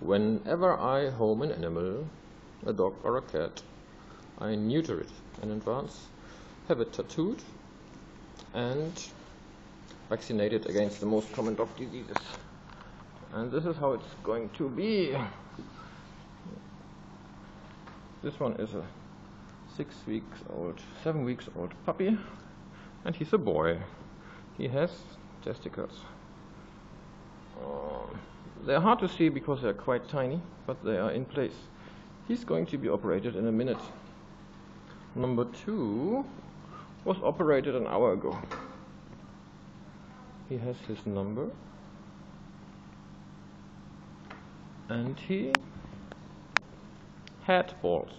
Whenever I home an animal, a dog or a cat, I neuter it in advance, have it tattooed, and vaccinated against the most common dog diseases. And this is how it's going to be. This one is a six weeks old, seven weeks old puppy, and he's a boy. He has testicles. Um, they're hard to see because they're quite tiny, but they are in place. He's going to be operated in a minute. Number two was operated an hour ago. He has his number. And he had balls.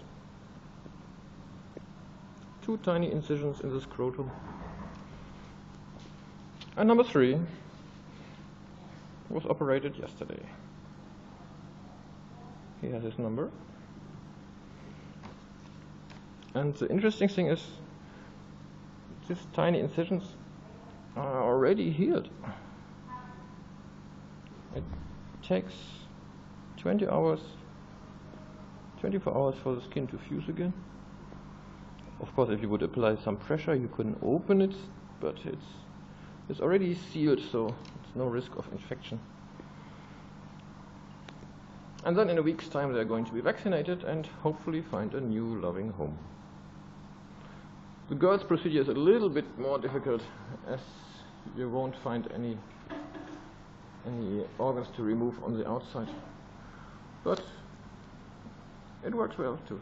Two tiny incisions in the scrotum. And number three was operated yesterday. He has his number. And the interesting thing is, these tiny incisions are already healed. It takes 20 hours, 24 hours for the skin to fuse again. Of course, if you would apply some pressure, you couldn't open it, but it's it's already sealed, so no risk of infection. And then in a week's time, they're going to be vaccinated and hopefully find a new loving home. The girl's procedure is a little bit more difficult as you won't find any any organs to remove on the outside. But it works well too.